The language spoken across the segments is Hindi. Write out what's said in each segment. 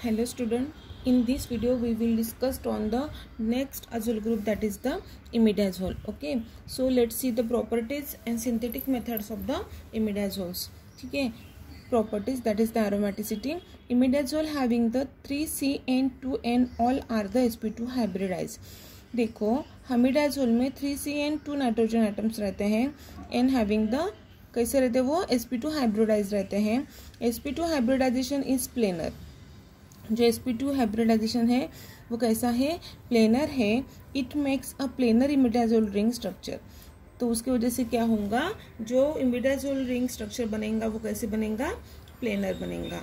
hello student in this video we will discuss on the next azole group that is the imidazole okay so let's see the properties and synthetic methods of the imidazoles okay properties that is the aromaticity imidazole having the 3cn2n all are the sp2 hybridized देखो हमिडाजोल में three C and two nitrogen atoms रहते हैं एन हैविंग द कैसे रहते हैं वो एस पी टू हाइब्रिडाइज रहते हैं S P two hybridization is planar जो एस पी टू हाइब्रिडाइजेशन है, वो कैसा है? प्लेनर है. It makes a planar imidazole ring structure तो उसकी वजह से क्या होगा? जो इमिडाजोल रिंग स्ट्रक्चर बनेगा, वो कैसे बनेगा? प्लेनर बनेगा.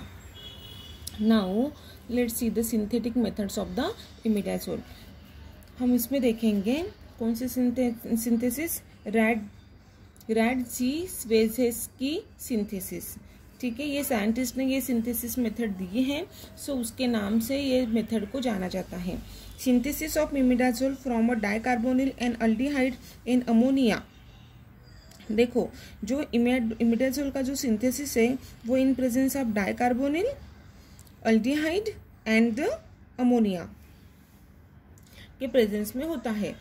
Now let see the synthetic methods of the imidazole हम इसमें देखेंगे कौन सी सिंथेसिस रेड रेड सी स्वेजेस की सिंथेसिस ठीक है, ये साइंटिस्ट ने ये सिंथेसिस मेथड दिए हैं सो उसके नाम से ये मेथड को जाना जाता है। Synthesis of imidazole from a dicarbonyl and aldehyde in ammonia देखो, जो इमिडाजोल का जो सिंथेसिस है, वो in presence of dicarbonyl aldehyde and ammonia के प्रेजेंस में होता है।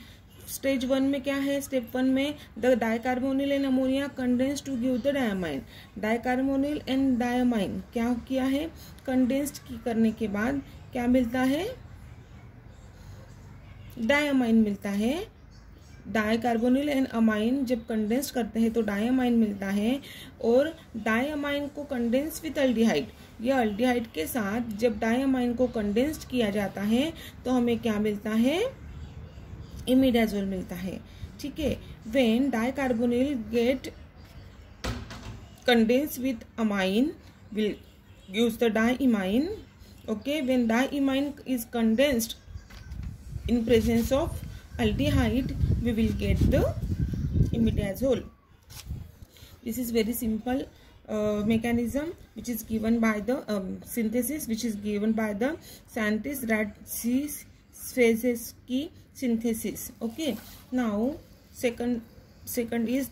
स्टेज वन में क्या है? स्टेप वन में the dicarbonyl and ammonia condense to give the diamine. Dicarbonyl and diamine क्या किया है? कंडेंस्ड की करने के बाद क्या मिलता है? डायमाइन मिलता है। डायकार्बोनिल एंड अमाइन जब कंडेंस करते हैं तो डायमाइन मिलता है और डायमाइन को कंडेंस विथ अल्डिहाइड। ये अल्डिहाइड के साथ जब डायमाइन को कंडेंस्ड किया जाता है तो हमें क्या मिलता है? इमिडाजोल मिलता है। ठीक है? When dicarbonyl get condense with amine will use the di imine okay when di imine is condensed in presence of aldehyde we will get the imidazole this is very simple mechanism which is given by the synthesis which is given by the scientist that sees Radzi Svezesky synthesis, okay? Now, second second is,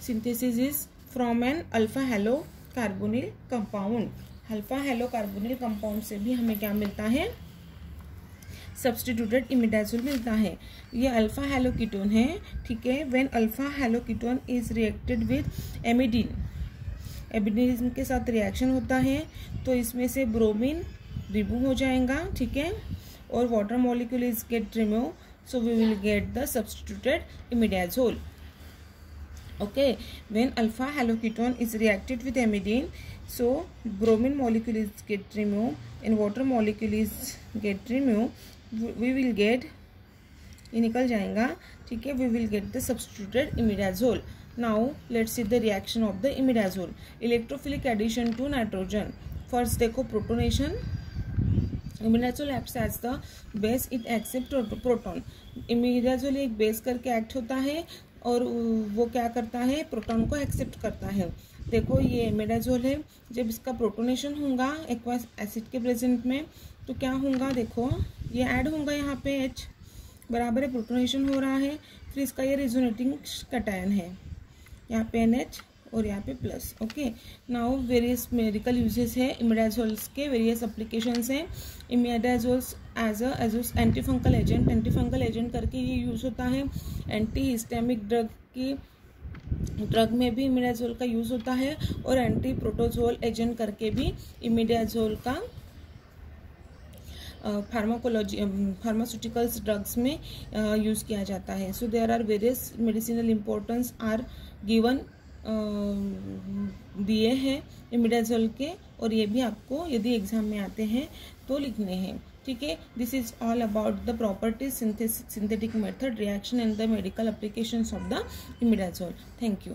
synthesis is from an alpha halo carbonyl compound. Alpha halo carbonyl compound से भी हमें क्या मिलता है? सब्सटीट्यूटेड इमिडाजोल मिलता है। ये अल्फ़ा हेलो कीटोन है, ठीक है? When alpha halo ketone is reacted with amidine amidine के साथ रिएक्शन होता है तो इसमें से ब्रोमीन रिमूव हो जाएगा, ठीक है? Or water molecule is get removed so we will get the substituted imidazole okay when alpha haloketone is reacted with amidine so bromine molecule is get removed and water molecule is get removed we will get ये निकल जाएगा ठीक है we will get the substituted imidazole now let's see the reaction of the imidazole electrophilic addition to nitrogen first देखो protonation imidazole acts as the base it accept proton imidazole एक बेस करके एक्ट होता है, और वो क्या करता है प्रोटॉन को एक्सेप्ट करता है। देखो, ये एमेडाजोल है, जब इसका प्रोटोनेशन होगा एक्वास एसिड के प्रेजेंट में तो क्या होगा, देखो, ये ऐड होगा यहाँ पे एच बराबर है प्रोटोनेशन हो रहा है, फिर इसका ये रिजोनेटिंग कटायन है। यहाँ पे एन एच और यहाँ पे plus okay now various medical uses है इमिडाजोल्स के वेरियस अप्लीकेशंस हैं imidazoles as a as anti agent anti fungal agent करके ये यूज़ होता है एंटी हिस्टेमिक ड्रग की ड्रग में भी इमिडाजोल का यूज़ होता है, और एंटी प्रोटोजोल एजेंट करके भी इमिडाजोल का फार्माकोलॉजी फार्मास्यूटिकल्स ड्रग्स में यूज़ किया जाता है। So there are various medicinal importance are given दिए हैं इमिडाजोल के, और ये भी आपको यदि एग्ज़ाम में आते हैं तो लिखने हैं। ठीक है? This is all about the properties synthetic method reaction and the medical application of the imidazole thank you